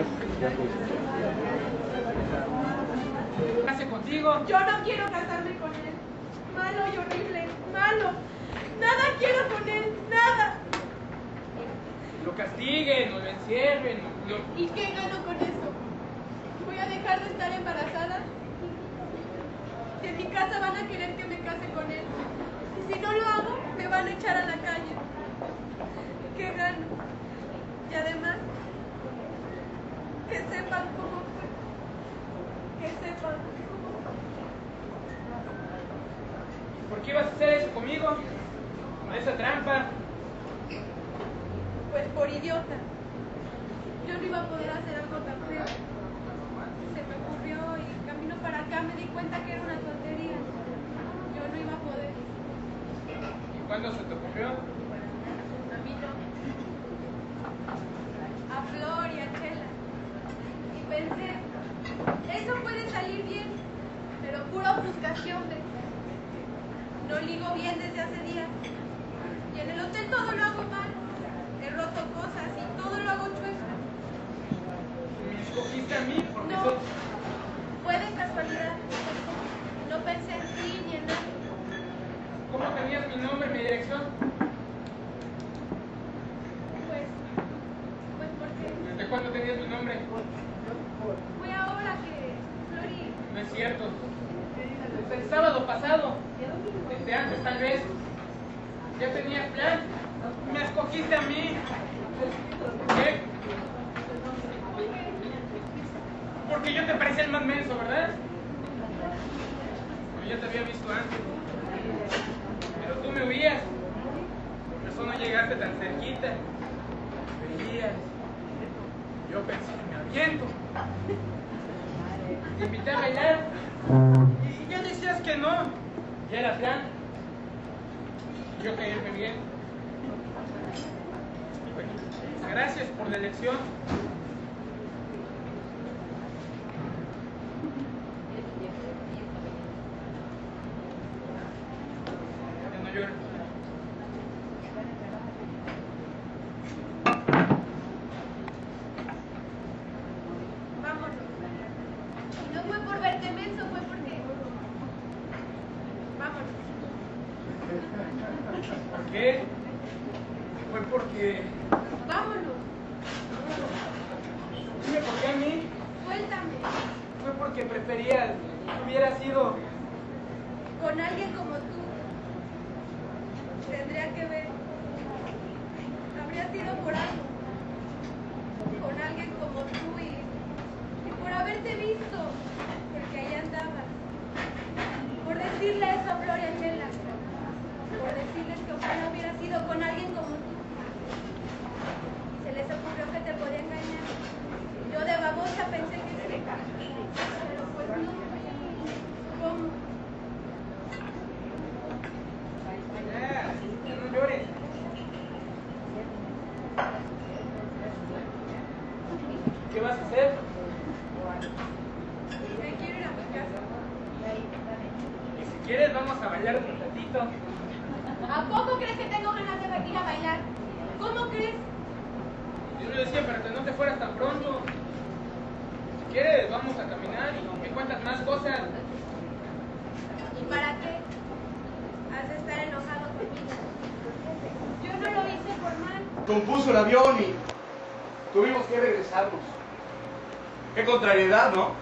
¿Estás? ¿Case contigo? Yo no quiero casarme con él. Malo y horrible, malo. Nada quiero con él, nada. Lo castiguen, o lo encierren, o lo... ¿Y qué gano con eso? ¿Voy a dejar de estar embarazada? En mi casa van a querer que me case con él. Y si no lo hago, me van a echar a la calle. ¿Qué gano? Y además, que sepan cómo fue. Que sepan cómo ¿Por qué ibas a hacer eso conmigo? Con esa trampa. Pues por idiota. Yo no iba a poder hacer algo tan feo. Se me ocurrió y camino para acá me di cuenta que era una tontería. Yo no iba a poder. ¿Y cuándo se te ocurrió? A mí no. A Flor y a Chela. Y pensé, eso puede salir bien, pero pura ofuscación, ¿ves? No ligo bien desde hace días. Y en el hotel todo lo hago mal. He roto cosas y todo lo hago chueco. Me escogiste a mí porque No. sos... Fue de casualidad. No pensé en ti ni en nada. ¿Cómo tenías mi nombre, mi dirección? Pues, pues porque ¿Desde cuándo tenías mi nombre? fue ahora que El sábado pasado. Desde antes, tal vez. Ya tenías plan. Me escogiste a mí. ¿Qué? Porque yo te parecía el más menso, ¿verdad? Pero ya te había visto antes. Pero tú me huías. Por eso no llegaste tan cerquita. Me veías. Yo pensé, me aviento. Te invité a bailar. Y ya decías que no. Ya era plan. Yo caerme bien. Gracias por la elección. Ya no llores. Vámonos. Y no fue por verte menso, fue porque. Vámonos. ¿Por qué? Fue porque... Vámonos. Dime por qué a mí. Suéltame. Fue porque prefería que hubiera sido... Con alguien como tú. Tendría que ver. Habría sido por algo. Con alguien como tú y. Y por haberte visto. Porque ahí andabas. Por decirle eso a Gloria. Por decirles que ojalá hubiera sido con alguien como tú. Y se les ocurrió que te podía engañar. Yo de babosa pensé que sí. Pero pues no. ¿Cómo? ¿Qué vas a hacer? Me quiero ir a mi casa. Y si quieres vamos a bailar un ratito. ¿A poco crees que tengo ganas de venir a bailar? ¿Cómo crees? Yo lo decía para que no te fueras tan pronto. Si quieres vamos a caminar y me cuentas más cosas. ¿Y para qué? Has de estar enojado conmigo. Yo no lo hice por mal. Compuso el avión y tuvimos que regresarnos. Qué contrariedad, ¿no?